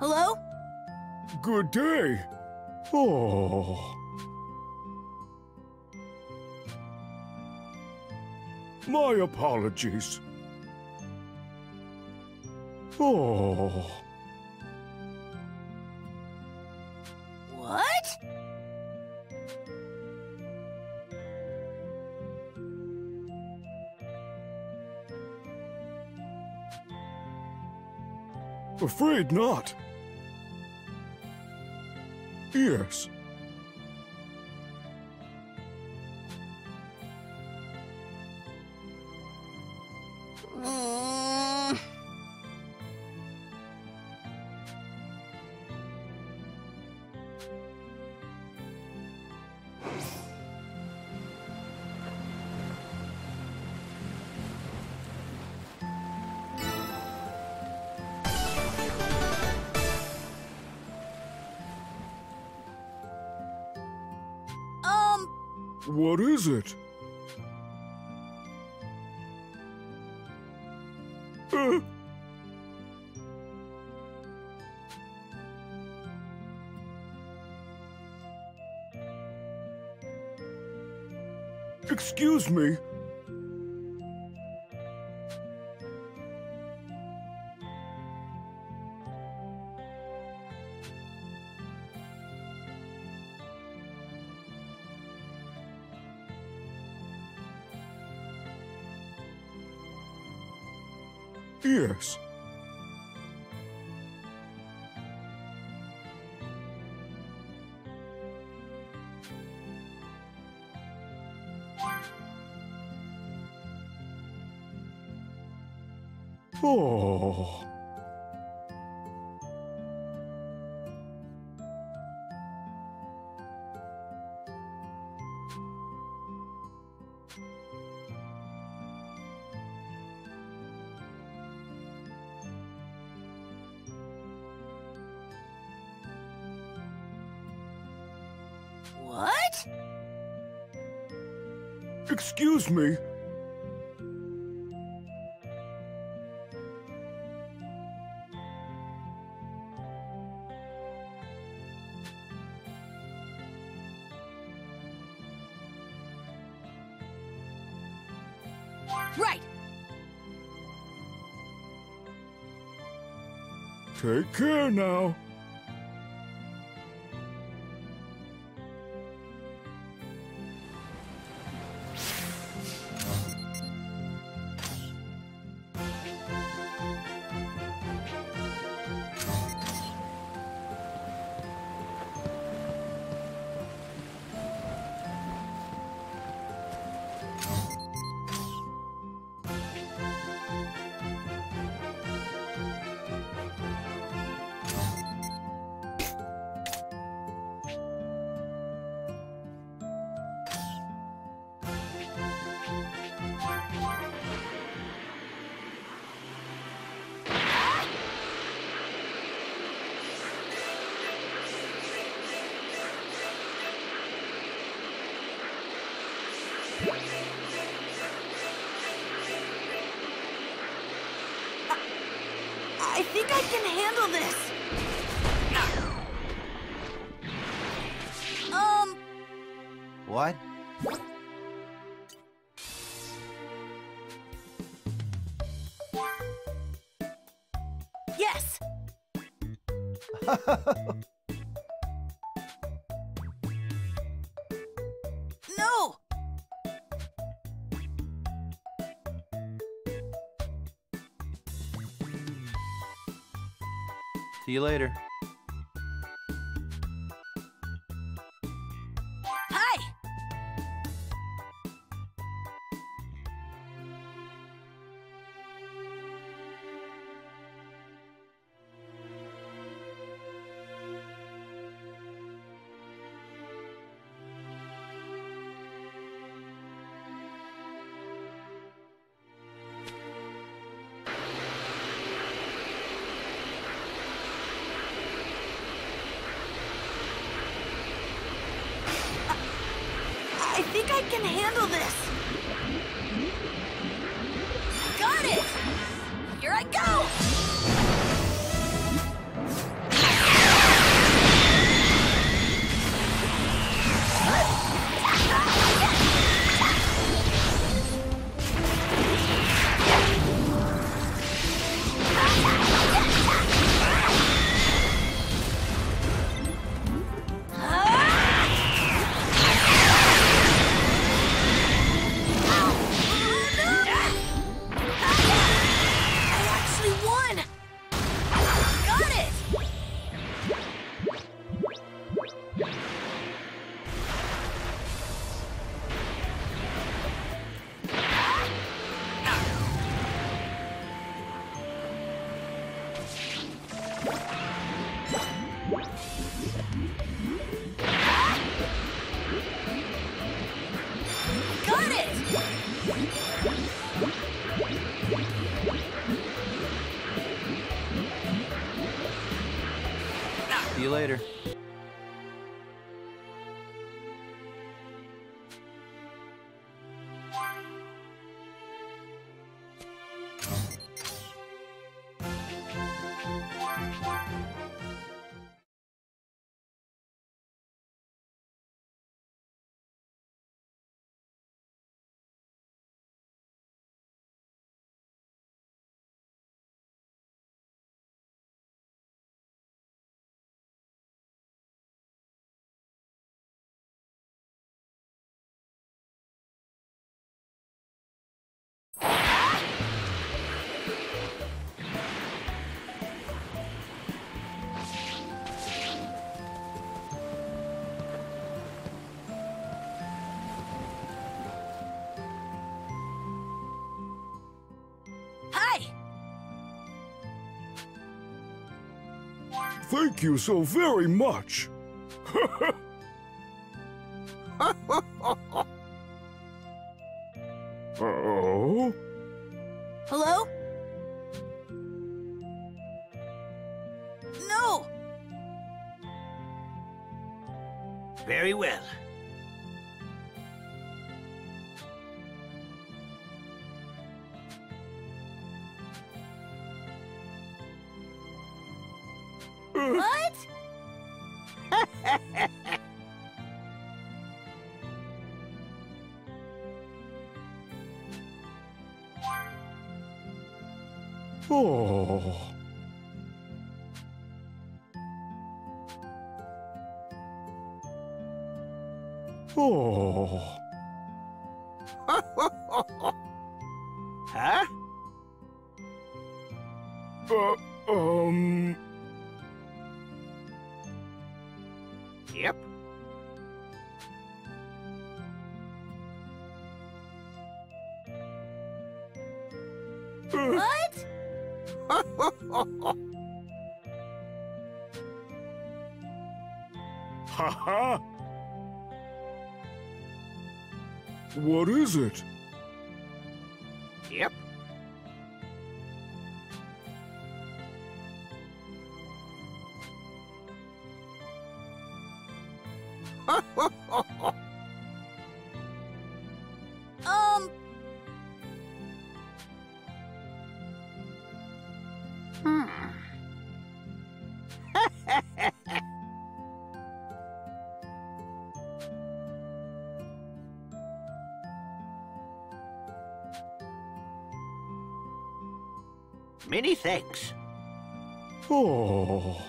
Hello? Good day. Oh. My apologies. Oh. What? Afraid not. Yes. What is it? Uh, excuse me. Yes. Oh. What? Excuse me. Right. Take care now. I think I can handle this. Um, What? yes. No. See you later. Can handle this. See you later. Thank you so very much. oh? Hello? No! Very well. What? Oh. Oh. Huh? Uh, um. Yep. What? haha. What is it? Yep. Um, Hmm. Many thanks. Oh.